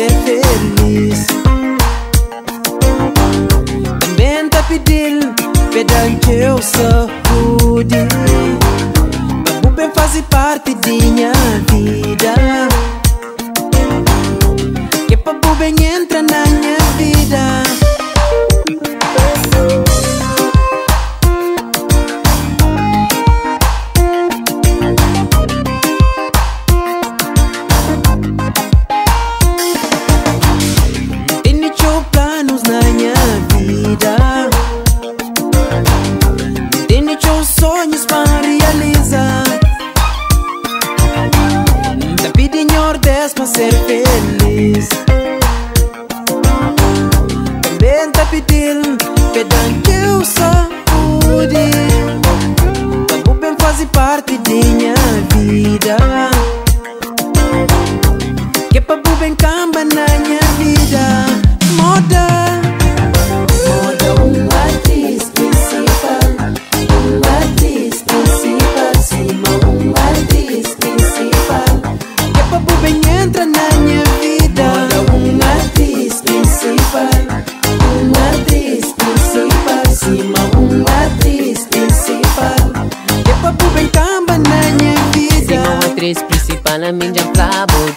ser feliz. Tá pedindo pedante eu saúde. O bem faz parte de minha vida. Que para o bem entra na minha vida. ser feliz.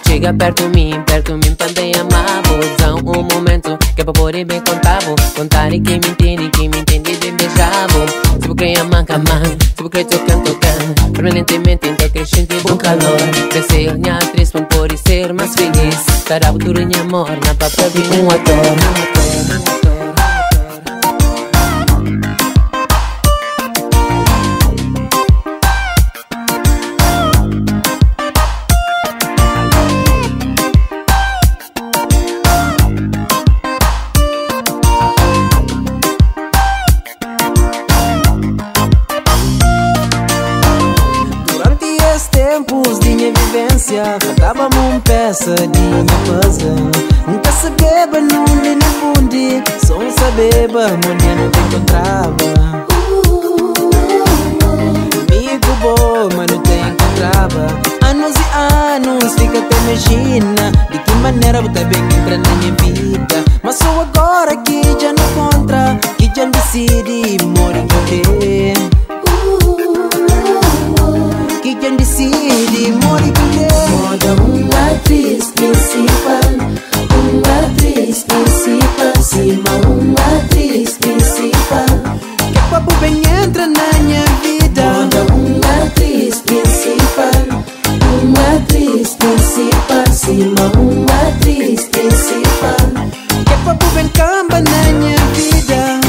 Chega perto mim, perto mim, pandei amavo São um momento que é pra poder bem contar Contar e quem me entende, quem me entende de beijavo Se vou querer manca man, se vou querer tocar, tocar Permanentemente então crescente bom calor. Crescer minha atriz para poder ser mais feliz. Estará futuro em amor, na papel de um ator passadinho puzzle Nunca se beba no menino fundi Só um sabeba, mulher não te encontrava. Amigo bom, mas não te encontrava. Anos e anos, fica até imagina. De que maneira você bem entra na minha vida? Mas só agora que já não encontra Que já decidi na minha vida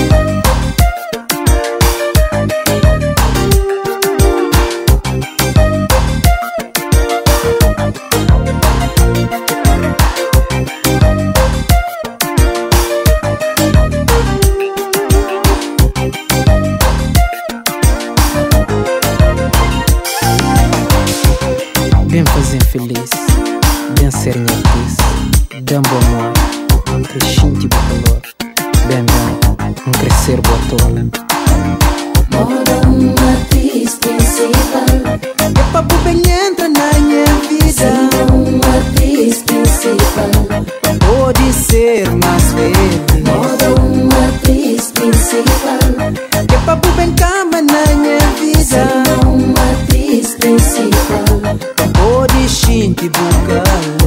feliz, bem ser minha bem bom amor, crescente de calor, bem bem, um crescer botola. Moda uma triste principal. E papo bem entra na minha vida. Sendo uma atriz principal. Pode ser mais verde. Moda uma atriz principal. E papo bem cama na minha vida. Sendo uma atriz principal. Pode xinte bucal.